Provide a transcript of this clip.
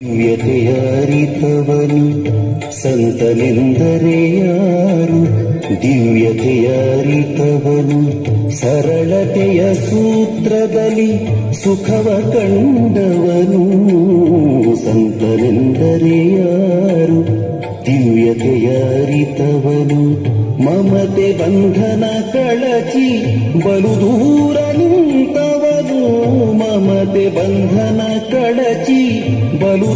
ದಿವ್ಯತೆಯ ಅರಿತವನು ಸಂತನೆಂದರೆ ಯಾರು? ದಿವ್ಯತೆಯ ಅರಿತವನು ಸರಳತೆಯ ಸೂತ್ರದಲ್ಲಿ ಸುಖವ ಕಂಡವನು ಸಂತನೆಂದರೆ ಯಾರು? ದಿವ್ಯತೆಯ ಅರಿತವನು ಮಮತೆ ಬಂಧನ ಕಳಚಿ ಬಲು ದೂರ ನಿಂತವನು ಮಮತೆ ಬಂಧನ Urbano